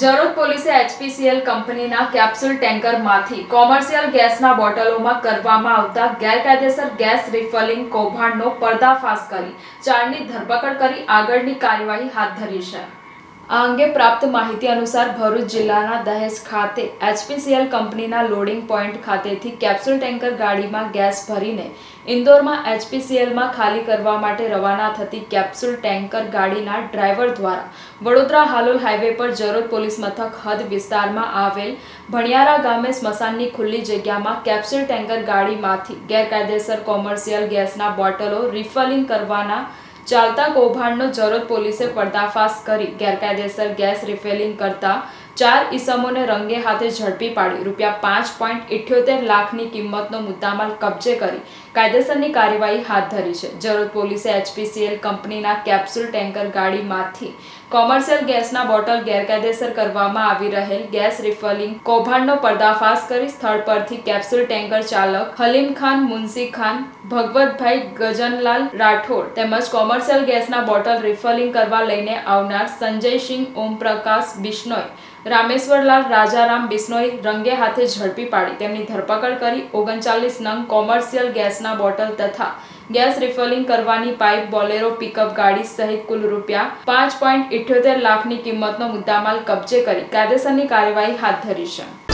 જરોદ પોલીસે એચપીસીએલ કંપનીના capsule ટેન્કરમાંથી commercial ગેસના બોટલોમાં કરવામાં આવતા ગેરકાયદેસર ગેસ રિફલિંગ કૌભાંડનો પર્દાફાશ કરી ચારની ધરપકડ કરી આગળની કાર્યવાહી હાથ ધરી છે. આ અંગે પ્રાપ્ત માહિતી અનુસાર ભરૂચ જિલ્લાના દહેજ ખાતે એચપીસીએલ કંપનીના લોડિંગ પોઈન્ટ ખાતેથી કેપ્સ્યુલ ટેન્કર ગાડીમાં ગેસ ભરીને ઇન્દોરમાં એચપીસીએલમાં ખાલી કરવા માટે રવાના થતી કેપ્સ્યુલ ટેન્કર ગાડીના ડ્રાઈવર દ્વારા વડોદરા હાલોલ હાઈવે પર જરોદ પોલીસ મથક હદ વિસ્તારમાં આવેલ ભણિયારા ગામે સ્મશાનની ખુલ્લી જગ્યામાં કેપ્સ્યુલ ટેન્કર ગાડીમાંથી ગેરકાયદેસર કોમર્શિયલ ગેસના બોટલો રિફલિંગ કરવાના ચાલતા કૌભાંડનો જરોદ પોલીસે પર્દાફાશ કરી ગેરકાયદેસર ગેસ રિફેલિંગ કરતા ચાર ઇસમોને રંગે હાથે ઝડપી પાડી રૂપિયા પાંચ પોઈન્ટ લાખની કિંમતનો મુદ્દામાલ કબજે કરી કાયદેસરની કાર્યવાહી હાથ ધરી છે. જરોદ પોલીસે એચપીસીએલ કંપનીના કેપ્સ્યુલ ટેન્કર ગાડીમાંથી કોમર્શિયલ ગેસના બોટલ ગેરકાયદેસર કરવામાં આવી રહેલ ગેસ રિફલિંગ કૌભાંડનો પર્દાફાશ કરી સ્થળ પરથી કેપ્સ્યુલ ટેન્કર ચાલક હલીમ ખાન મુનસી ખાન, ભગવતભાઈ ગજનલાલ રાઠોડ તેમજ કોમર્શિયલ ગેસના બોટલ રિફલિંગ કરવા લઈને આવનાર સંજયસિંહ, ઓમપ્રકાશ બિશ્નોઈ રામેશ્વરલાલ, રાજારામ, બિસ્નોઈ રંગે હાથે ઝડપી પાડી. તેમની ધરપકડ કરી ઓગણચાલીસ નંગ કોમર્શિયલ ગેસના બોટલ તથા ગેસ રિફિલિંગ કરવાની પાઇપ બોલેરો પિકઅપ ગાડી સહિત કુલ રૂપિયા પાંચ પોઈન્ટ ઇઠ્યોતેર લાખની કિંમતનો મુદ્દામાલ કબજે કરી કાયદેસરની કાર્યવાહી હાથ ધરી છે.